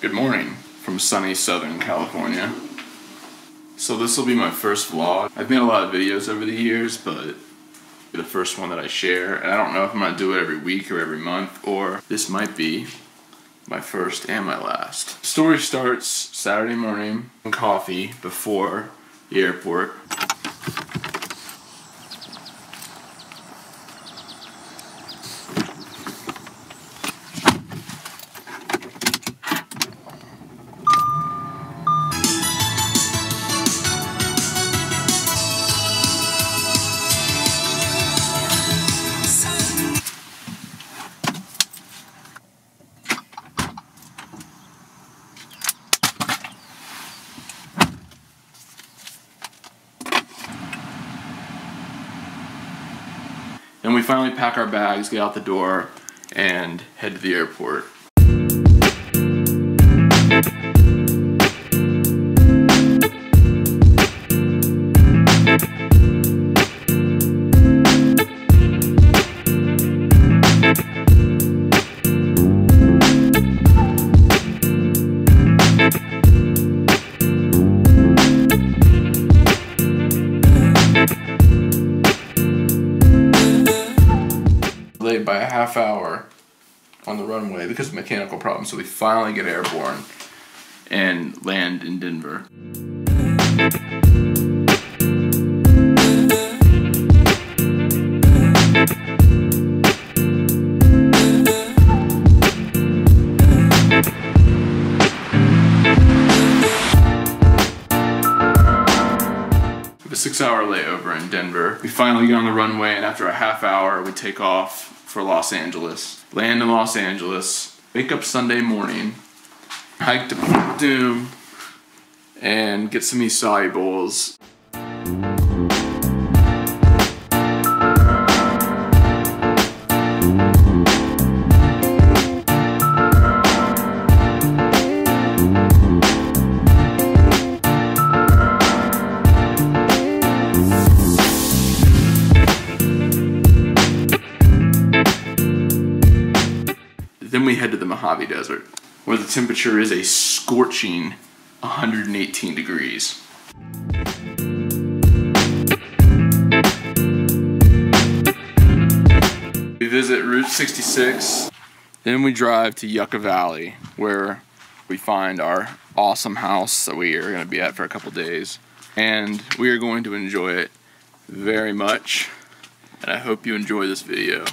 Good morning from sunny Southern California. So this will be my first vlog. I've made a lot of videos over the years, but the first one that I share, and I don't know if I'm gonna do it every week or every month, or this might be my first and my last. Story starts Saturday morning, coffee before the airport. We finally pack our bags, get out the door, and head to the airport. Late by a half hour on the runway because of mechanical problems, so we finally get airborne and land in Denver. We have a six hour layover in Denver. We finally get on the runway, and after a half hour, we take off for Los Angeles. Land in Los Angeles, wake up Sunday morning, hike to Dume, and get some acai bowls. We head to the Mojave Desert, where the temperature is a scorching 118 degrees. We visit Route 66, then we drive to Yucca Valley, where we find our awesome house that we are going to be at for a couple days. And we are going to enjoy it very much. And I hope you enjoy this video.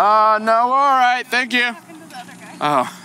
Uh, no, all right, thank you. Oh.